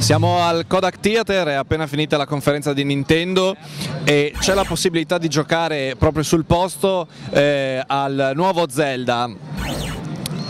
Siamo al Kodak Theater, è appena finita la conferenza di Nintendo e c'è la possibilità di giocare proprio sul posto eh, al nuovo Zelda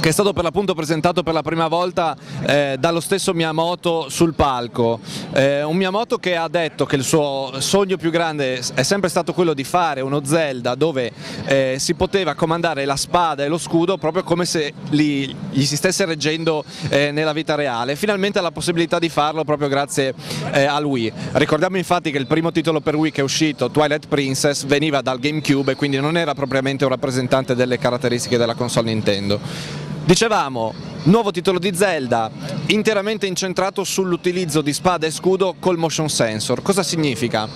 che è stato per l'appunto presentato per la prima volta eh, dallo stesso Miyamoto sul palco. Eh, un Miyamoto che ha detto che il suo sogno più grande è sempre stato quello di fare uno Zelda dove eh, si poteva comandare la spada e lo scudo proprio come se li, gli si stesse reggendo eh, nella vita reale. Finalmente ha la possibilità di farlo proprio grazie eh, al Wii. Ricordiamo infatti che il primo titolo per Wii che è uscito, Twilight Princess, veniva dal GameCube e quindi non era propriamente un rappresentante delle caratteristiche della console Nintendo. Dicevamo, nuovo titolo di Zelda, interamente incentrato sull'utilizzo di spada e scudo col motion sensor. Cosa significa?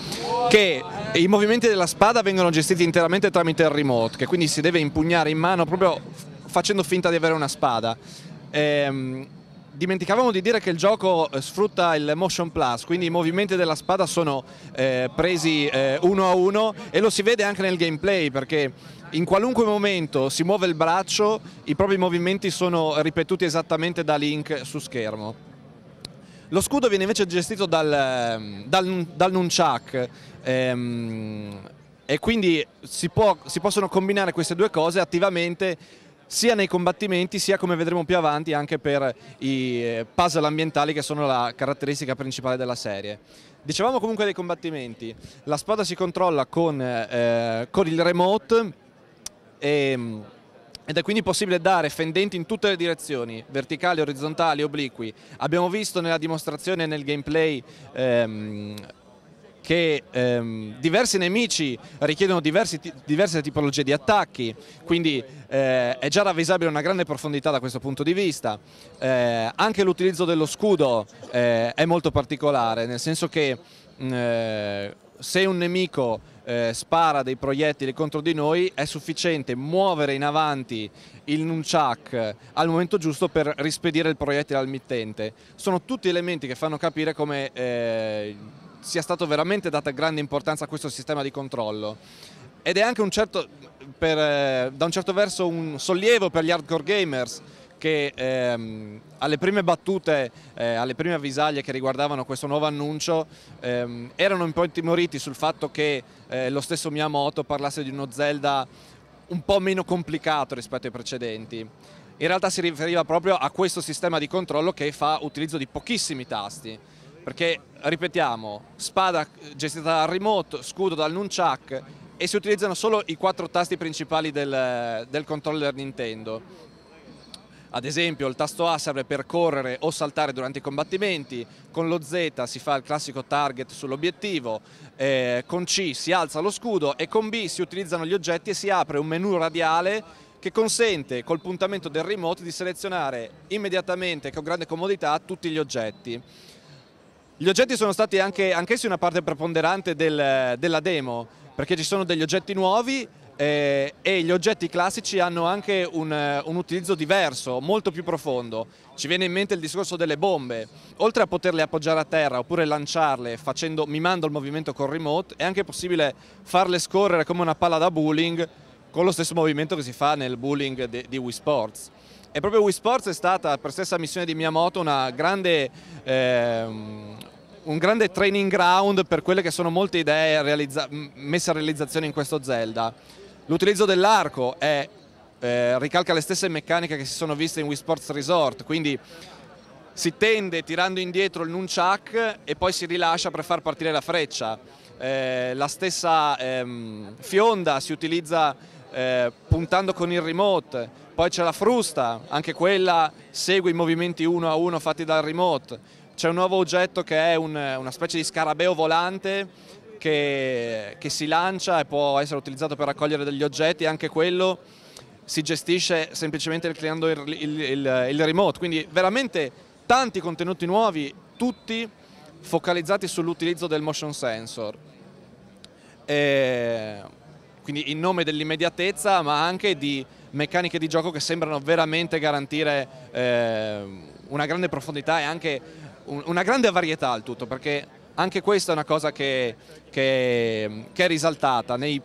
Che i movimenti della spada vengono gestiti interamente tramite il remote, che quindi si deve impugnare in mano proprio facendo finta di avere una spada. Ehm, dimenticavamo di dire che il gioco eh, sfrutta il motion plus, quindi i movimenti della spada sono eh, presi eh, uno a uno e lo si vede anche nel gameplay perché in qualunque momento si muove il braccio, i propri movimenti sono ripetuti esattamente da Link su schermo. Lo scudo viene invece gestito dal, ehm, dal, dal nunchuck ehm, e quindi si, può, si possono combinare queste due cose attivamente sia nei combattimenti sia come vedremo più avanti anche per i eh, puzzle ambientali che sono la caratteristica principale della serie. Dicevamo comunque dei combattimenti, la spada si controlla con, eh, con il remote e, ehm, ed è quindi possibile dare fendenti in tutte le direzioni, verticali, orizzontali, obliqui. Abbiamo visto nella dimostrazione nel gameplay ehm, che ehm, diversi nemici richiedono diversi, diverse tipologie di attacchi, quindi eh, è già ravvisabile una grande profondità da questo punto di vista. Eh, anche l'utilizzo dello scudo eh, è molto particolare, nel senso che mm, eh, se un nemico eh, spara dei proiettili contro di noi è sufficiente muovere in avanti il nunchuck al momento giusto per rispedire il proiettile al mittente. Sono tutti elementi che fanno capire come eh, sia stato veramente data grande importanza a questo sistema di controllo ed è anche un certo, per, eh, da un certo verso un sollievo per gli hardcore gamers che ehm, alle prime battute, eh, alle prime avvisaglie che riguardavano questo nuovo annuncio ehm, erano un po' intimoriti sul fatto che eh, lo stesso Miyamoto parlasse di uno Zelda un po' meno complicato rispetto ai precedenti. In realtà si riferiva proprio a questo sistema di controllo che fa utilizzo di pochissimi tasti perché ripetiamo, spada gestita dal remote, scudo dal nunchuck e si utilizzano solo i quattro tasti principali del, del controller Nintendo. Ad esempio il tasto A serve per correre o saltare durante i combattimenti, con lo Z si fa il classico target sull'obiettivo, eh, con C si alza lo scudo e con B si utilizzano gli oggetti e si apre un menu radiale che consente col puntamento del remote di selezionare immediatamente con grande comodità tutti gli oggetti. Gli oggetti sono stati anche, anch'essi una parte preponderante del, della demo, perché ci sono degli oggetti nuovi eh, e gli oggetti classici hanno anche un, un, utilizzo diverso, molto più profondo. Ci viene in mente il discorso delle bombe. Oltre a poterle appoggiare a terra oppure lanciarle facendo, mimando il movimento col remote, è anche possibile farle scorrere come una palla da bowling con lo stesso movimento che si fa nel bowling di Wii Sports. E proprio Wii Sports è stata, per stessa missione di Miyamoto, grande, eh, un grande training ground per quelle che sono molte idee messe a realizzazione in questo Zelda. L'utilizzo dell'arco eh, ricalca le stesse meccaniche che si sono viste in Wii Sports Resort, quindi si tende tirando indietro il nunchuck e poi si rilascia per far partire la freccia. Eh, la stessa ehm, fionda si utilizza eh, puntando con il remote, poi c'è la frusta, anche quella segue i movimenti uno a uno fatti dal remote. C'è un nuovo oggetto che è un, una specie di scarabeo volante che, che, si lancia e può essere utilizzato per raccogliere degli oggetti, anche quello si gestisce semplicemente creando il, il, il, il remote, quindi veramente tanti contenuti nuovi, tutti focalizzati sull'utilizzo del motion sensor. E quindi in nome dell'immediatezza ma anche di meccaniche di gioco che sembrano veramente garantire eh, una grande profondità e anche un, una grande varietà al tutto perché anche questa è una cosa che, che, che è risaltata. Nei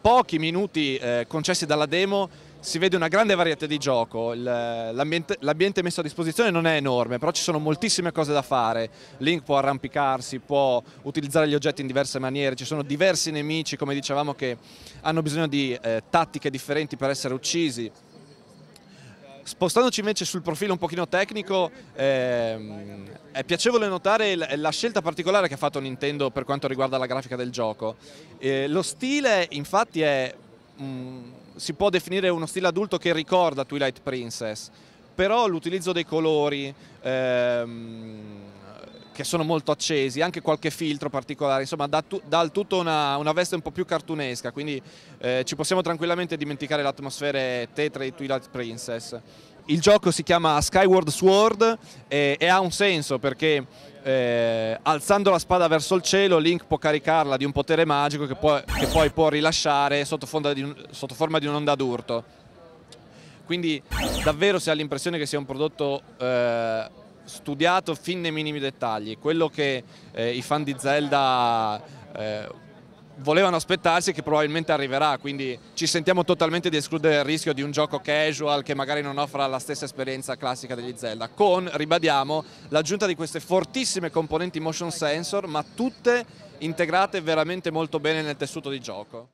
pochi minuti eh, concessi dalla demo si vede una grande varietà di gioco, l'ambiente messo a disposizione non è enorme, però ci sono moltissime cose da fare, Link può arrampicarsi, può utilizzare gli oggetti in diverse maniere, ci sono diversi nemici, come dicevamo, che hanno bisogno di eh, tattiche differenti per essere uccisi. Spostandoci invece sul profilo un pochino tecnico, ehm, è piacevole notare la scelta particolare che ha fatto Nintendo per quanto riguarda la grafica del gioco. Eh, lo stile infatti è... Mm, si può definire uno stile adulto che ricorda Twilight Princess, però l'utilizzo dei colori ehm, che sono molto accesi, anche qualche filtro particolare, insomma dà, tu, dà al tutto una, una, veste un po' più cartunesca, quindi eh, ci possiamo tranquillamente dimenticare le tetre di Twilight Princess. Il gioco si chiama Skyward Sword e, e ha un senso perché eh, alzando la spada verso il cielo Link può caricarla di un potere magico che, può, che poi può rilasciare sotto, di, sotto forma di un'onda d'urto. Quindi davvero si ha l'impressione che sia un prodotto eh, studiato fin nei minimi dettagli, quello che eh, i fan di Zelda eh, volevano aspettarsi che probabilmente arriverà, quindi ci sentiamo totalmente di escludere il rischio di un gioco casual che magari non offra la stessa esperienza classica degli Zelda, con, ribadiamo, l'aggiunta di queste fortissime componenti motion sensor, ma tutte integrate veramente molto bene nel tessuto di gioco.